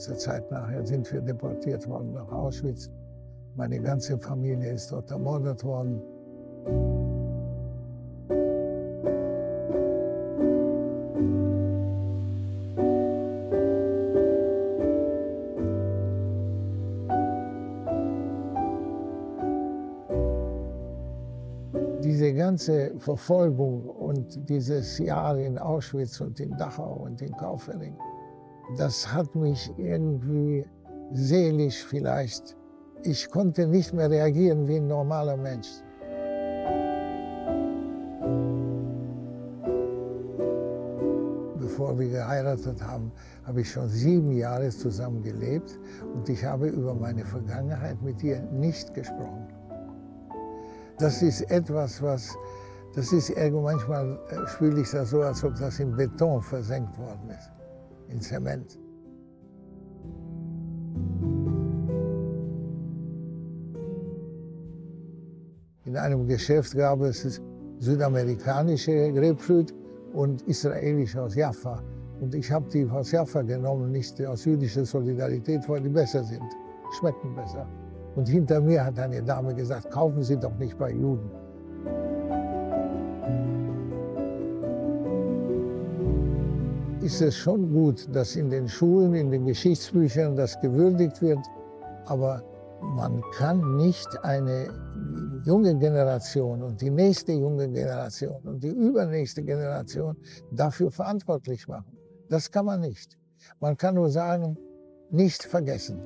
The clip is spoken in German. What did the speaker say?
kurze Zeit nachher sind wir deportiert worden nach Auschwitz. Meine ganze Familie ist dort ermordet worden. Diese ganze Verfolgung und dieses Jahr in Auschwitz und in Dachau und in Kaufering, das hat mich irgendwie seelisch vielleicht, ich konnte nicht mehr reagieren wie ein normaler Mensch. Bevor wir geheiratet haben, habe ich schon sieben Jahre zusammen gelebt und ich habe über meine Vergangenheit mit ihr nicht gesprochen. Das ist etwas, was, das ist manchmal äh, fühle ich das so, als ob das in Beton versenkt worden ist in Zement. In einem Geschäft gab es südamerikanische Grapefruit und israelische aus Jaffa. Und ich habe die aus Jaffa genommen, nicht aus jüdischer Solidarität, weil die besser sind, schmecken besser. Und hinter mir hat eine Dame gesagt, kaufen Sie doch nicht bei Juden. Ist es schon gut, dass in den Schulen, in den Geschichtsbüchern das gewürdigt wird. Aber man kann nicht eine junge Generation und die nächste junge Generation und die übernächste Generation dafür verantwortlich machen. Das kann man nicht. Man kann nur sagen, nicht vergessen.